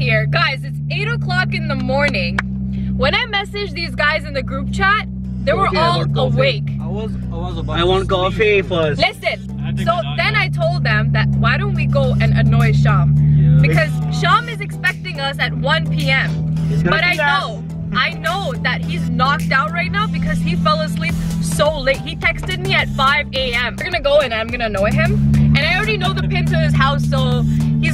here. Guys, it's 8 o'clock in the morning. When I messaged these guys in the group chat, they were all awake. I was, I was about I want coffee first. Listen, so then I told them that why don't we go and annoy Sham? Because Sham is expecting us at 1 p.m. But I know, I know that he's knocked out right now because he fell asleep so late. He texted me at 5 a.m. We're gonna go and I'm gonna annoy him. And I already know the pin to his house, so he's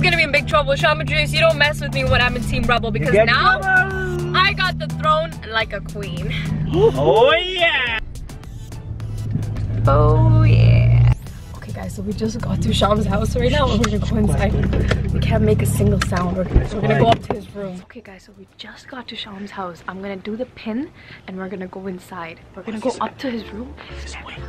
gonna be in big trouble. Sham Idrees, you don't mess with me when I'm in Team Rebel because now trouble. I got the throne like a queen. Oh yeah. Oh yeah. Okay guys, so we just got to Sham's house right now and we're gonna go inside. We can't make a single sound. We're, we're gonna go up to his room. Okay guys, so we just got to Sham's house. I'm gonna do the pin and we're gonna go inside. We're gonna go up to his room.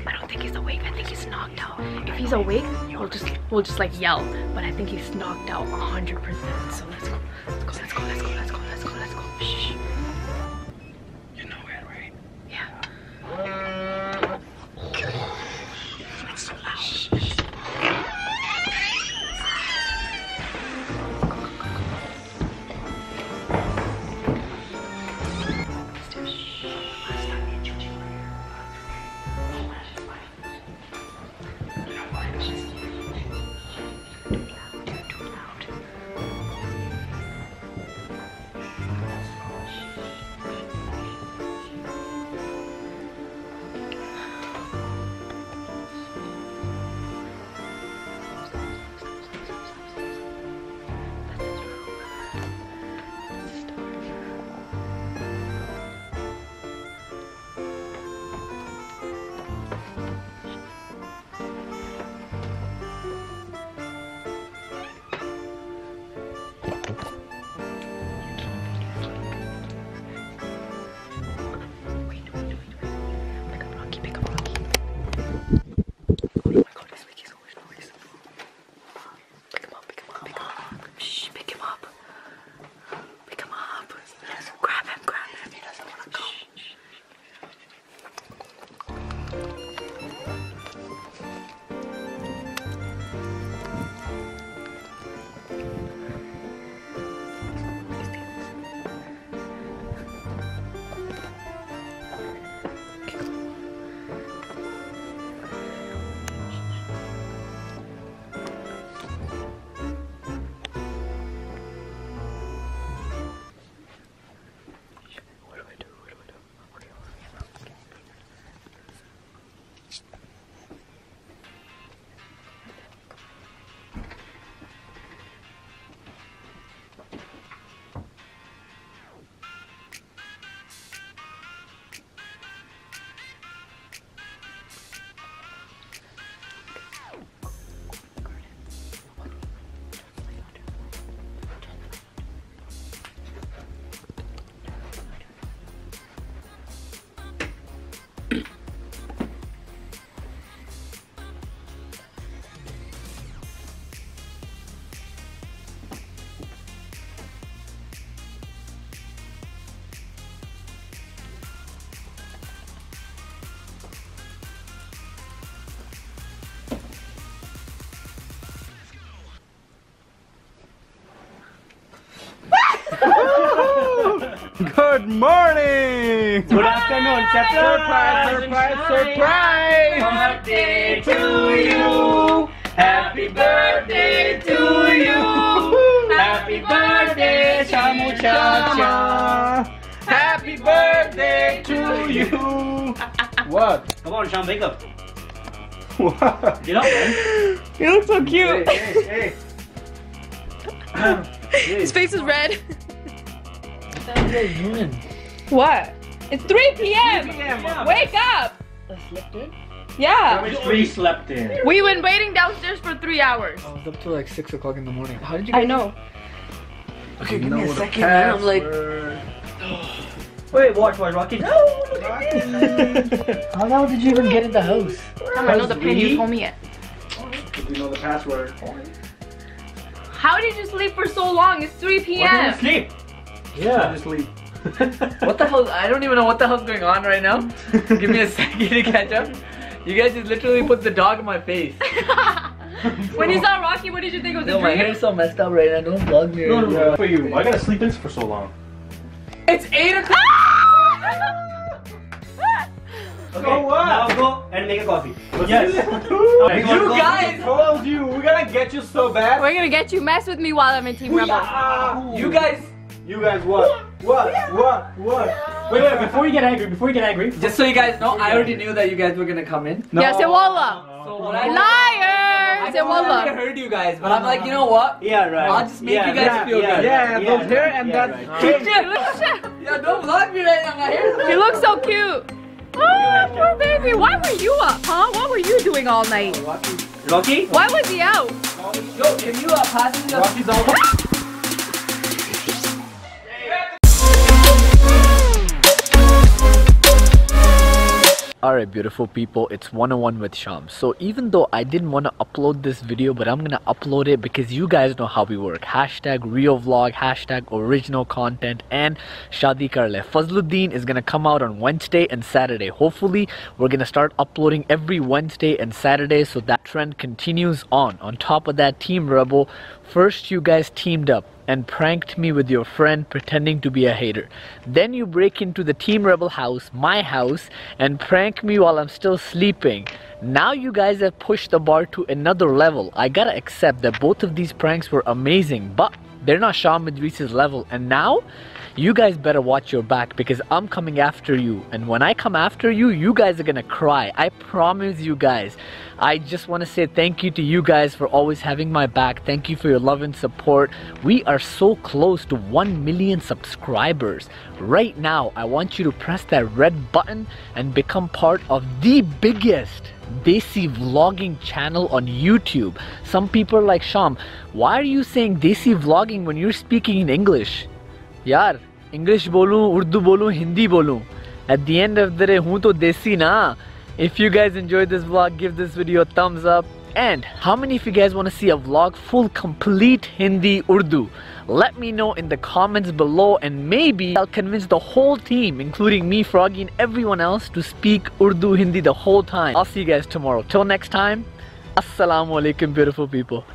I don't think he's awake. I think he's knocked out. If he's awake, we'll just we'll just like yell. But I think he's knocked out 100%. So let's go. Let's go. Let's go. Let's go. Let's go. Let's go. Let's go. Shh. You know it, right? Yeah. Pick Good morning! Good afternoon, Surprise, surprise, surprise! Happy Birthday to you. Happy birthday to you. Happy birthday, Shamu Cha Happy birthday to you! What? Come on, Sham, wake up. What? Get up, man. You look so cute. Hey, hey, hey. His face is red. What the hell are you doing? What? It's 3 p.m. p.m. Wake up. I Slept in? Yeah. We slept in. We've been waiting downstairs for three hours. I was up till like 6 o'clock in the morning. How did you I know. Okay, give know me a second, man. I'm like. Wait, watch, watch, Rocky. No, look at this. How the hell did you even get in the house? Come I know the pin you told me it. We know the password. How did you sleep for so long? It's 3 Why did you p.m. sleep? Yeah. Just sleep. What the hell? I don't even know what the hell's going on right now. Give me a second to catch up. You guys just literally put the dog in my face. when you saw Rocky, what did you think it was No, a my dream? hair's so messed up right now. Don't vlog me. No, no, no. Wait, you, I gotta sleep in for so long. It's 8 o'clock! Ah! Okay, So what? now go and make a coffee. Yes. You guys! told you, we're gonna get you so bad. We're gonna get you mess with me while I'm in Team Rebel. You guys, You guys what? What? What? What? Wait, wait, before you get angry, before you get angry. just so you guys know, I already knew that you guys were gonna come in. No. Yeah, say wallah. So what I Liar! I Say know I already wallah. heard you guys, but I'm like, you know what? Yeah, right. I'll just make yeah, you guys yeah, feel yeah, good. Yeah, yeah, those hair and yeah, that right. cake. You Yeah, don't vlog me right now. My hair's you look so cute. Oh, poor baby. Why were you up, huh? What were you doing all night? Rocky? Why was he out? Yo, can you uh, pass me the... Rocky's all Alright beautiful people, it's 101 with Sham. So even though I didn't want to upload this video, but I'm gonna upload it because you guys know how we work. Hashtag real vlog, hashtag original content, and Shadi Karle. Fazal-ud-Din is gonna come out on Wednesday and Saturday. Hopefully, we're gonna start uploading every Wednesday and Saturday so that trend continues on. On top of that, Team Rebel, first you guys teamed up and pranked me with your friend pretending to be a hater. Then you break into the Team Rebel house, my house, and prank me while I'm still sleeping. Now you guys have pushed the bar to another level. I gotta accept that both of these pranks were amazing, but they're not Sham Idrees's level. And now, you guys better watch your back because I'm coming after you. And when I come after you, you guys are gonna cry. I promise you guys. I just want to say thank you to you guys for always having my back. Thank you for your love and support. We are so close to 1 million subscribers. Right now, I want you to press that red button and become part of the biggest Desi vlogging channel on YouTube. Some people are like, Sham, why are you saying Desi vlogging when you're speaking in English? यार English बोलूं उर्दू बोलूं हिंदी बोलूं at the end of the day हूं तो देसी ना if you guys enjoyed this vlog give this video a thumbs up. And how many of you guys want to see a vlog full complete Hindi Urdu? Let me know in the comments below and maybe I'll convince the whole team including me Froggy and everyone else to speak Urdu Hindi the whole time. I'll see you guys tomorrow. Till next time Assalamu alaikum beautiful people